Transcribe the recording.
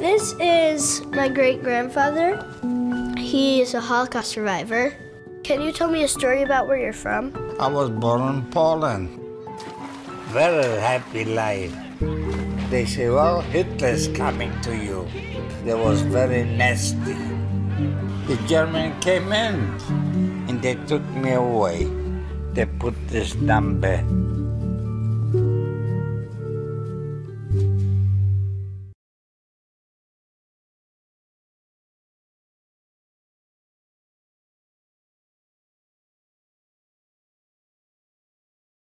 This is my great grandfather. He is a Holocaust survivor. Can you tell me a story about where you're from? I was born in Poland. Very happy life. They say, well, Hitler's coming to you. That was very nasty. The German came in and they took me away. They put this number